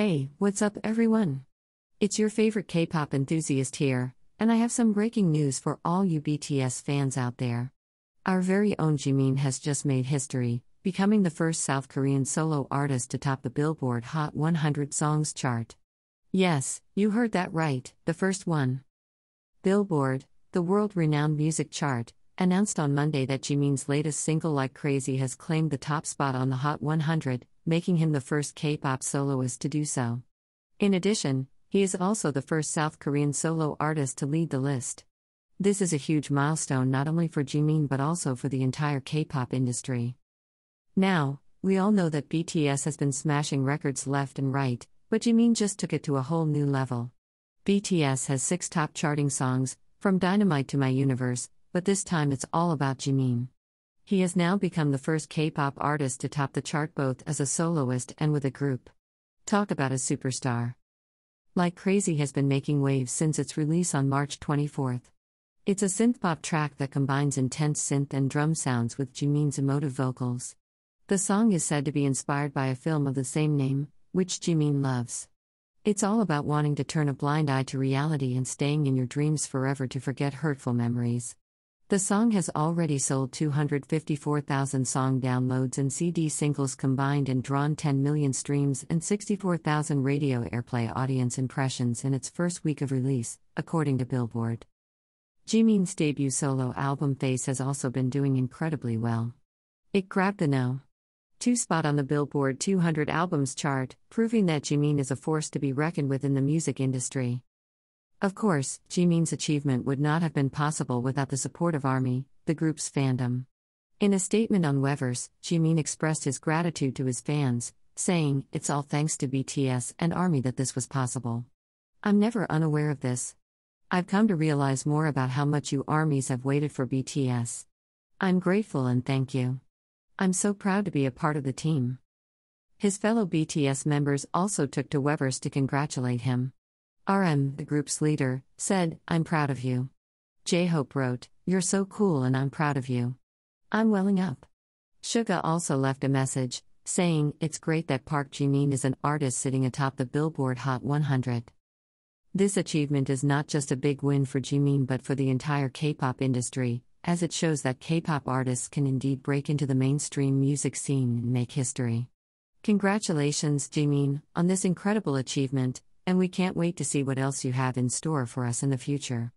Hey, what's up, everyone? It's your favorite K pop enthusiast here, and I have some breaking news for all you BTS fans out there. Our very own Jimin has just made history, becoming the first South Korean solo artist to top the Billboard Hot 100 Songs chart. Yes, you heard that right, the first one. Billboard, the world renowned music chart, announced on Monday that Jimin's latest single Like Crazy has claimed the top spot on the Hot 100, making him the first K pop soloist to do so. In addition, he is also the first South Korean solo artist to lead the list. This is a huge milestone not only for Jimin but also for the entire K pop industry. Now, we all know that BTS has been smashing records left and right, but Jimin just took it to a whole new level. BTS has six top charting songs, from Dynamite to My Universe, but this time it's all about Jimin. He has now become the first K pop artist to top the chart both as a soloist and with a group. Talk about a superstar. Like Crazy has been making waves since its release on March 24th. It's a synthpop track that combines intense synth and drum sounds with Jimin's emotive vocals. The song is said to be inspired by a film of the same name, which Jimin loves. It's all about wanting to turn a blind eye to reality and staying in your dreams forever to forget hurtful memories. The song has already sold 254,000 song downloads and CD singles combined and drawn 10 million streams and 64,000 radio airplay audience impressions in its first week of release, according to Billboard. Jimin's debut solo album Face has also been doing incredibly well. It grabbed the no. 2 spot on the Billboard 200 albums chart, proving that Jimin is a force to be reckoned with in the music industry. Of course, Jimin's achievement would not have been possible without the support of ARMY, the group's fandom. In a statement on Weverse, Jimin expressed his gratitude to his fans, saying, It's all thanks to BTS and ARMY that this was possible. I'm never unaware of this. I've come to realize more about how much you ARMYs have waited for BTS. I'm grateful and thank you. I'm so proud to be a part of the team. His fellow BTS members also took to Weverse to congratulate him. RM, the group's leader, said, I'm proud of you. J Hope wrote, You're so cool and I'm proud of you. I'm welling up. Suga also left a message, saying, It's great that Park Jimin is an artist sitting atop the Billboard Hot 100. This achievement is not just a big win for Jimin but for the entire K pop industry, as it shows that K pop artists can indeed break into the mainstream music scene and make history. Congratulations, Jimin, on this incredible achievement, and we can't wait to see what else you have in store for us in the future.